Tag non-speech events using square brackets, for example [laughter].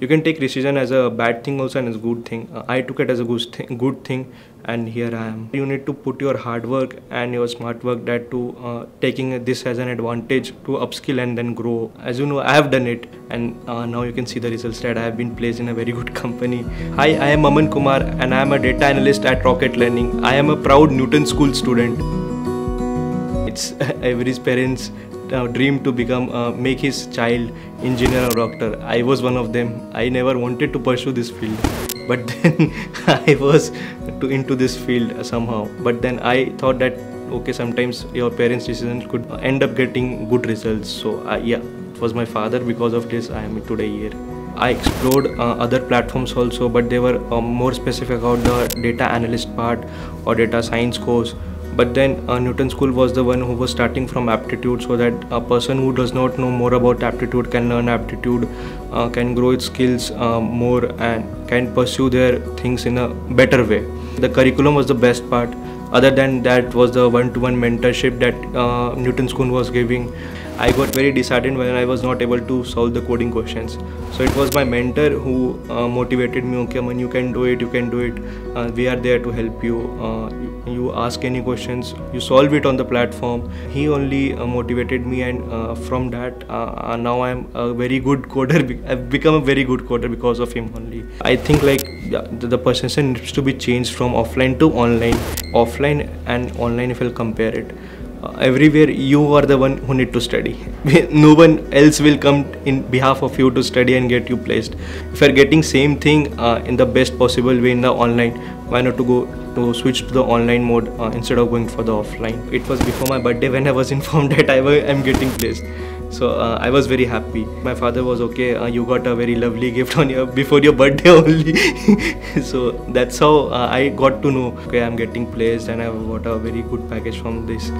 You can take decision as a bad thing also and as a good thing. Uh, I took it as a good thing, good thing, and here I am. You need to put your hard work and your smart work that to uh, taking this as an advantage to upskill and then grow. As you know, I have done it, and uh, now you can see the results that I have been placed in a very [laughs] good company. Hi, I am Aman Kumar, and I am a data analyst at Rocket Learning. I am a proud Newton School student. It's [laughs] every parent's uh, dream to become uh, make his child engineer or doctor. I was one of them. I never wanted to pursue this field. But [laughs] then i was to, into this field somehow. But then i thought that okay sometimes your parents decision could end up getting good results. So uh, yeah it was my father because of this. I am today here. I explored uh, other platforms also, but they were um, more specific about the data analyst part or data science course but then uh, newton school was the one who was starting from aptitude so that a person who does not know more about aptitude can learn aptitude uh, can grow its skills uh, more and can pursue their things in a better way. The curriculum was the best part other than that was the one-to-one mentorship that uh, newton school was giving I got very disheartened when I was not able to solve the coding questions. So it was my mentor who uh, motivated me. Okay, man, you can do it. You can do it. Uh, we are there to help you. Uh, you ask any questions you solve it on the platform he only uh, motivated me and uh, from that now i'm a very good coder i've become a very good coder because of him only i think like the, the perception needs to be changed from offline to online offline and online if i'll compare it uh, everywhere you are the one who need to study. [laughs] No one else will come in behalf of you to study and get you placed. If you're getting same thing uh, in the best possible way in the online why not to go to switch to the online mode uh, instead of going for the offline? It was before my birthday when i was [laughs] informed that i am getting placed so uh, i was very happy. My father was okay uh, you got a very lovely gift on your before your birthday [laughs] only. So that's how uh, i got to know okay i'm getting placed and i have got a very good package from this